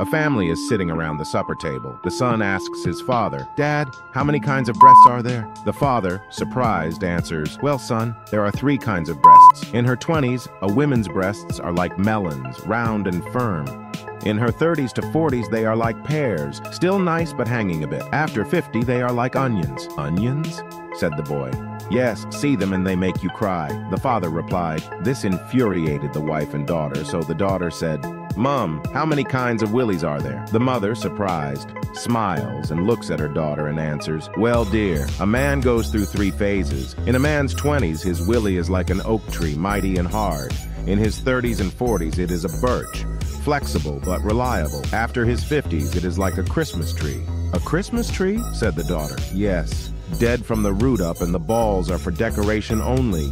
A family is sitting around the supper table. The son asks his father, Dad, how many kinds of breasts are there? The father, surprised, answers, Well, son, there are three kinds of breasts. In her 20s, a woman's breasts are like melons, round and firm. In her 30s to 40s, they are like pears, still nice but hanging a bit. After 50, they are like onions. Onions? said the boy. Yes, see them and they make you cry. The father replied. This infuriated the wife and daughter, so the daughter said, Mom, how many kinds of willies are there? The mother, surprised, smiles and looks at her daughter and answers, Well, dear, a man goes through three phases. In a man's 20s, his willie is like an oak tree, mighty and hard. In his 30s and 40s, it is a birch, flexible but reliable. After his 50s, it is like a Christmas tree. A Christmas tree? said the daughter. Yes, dead from the root up and the balls are for decoration only.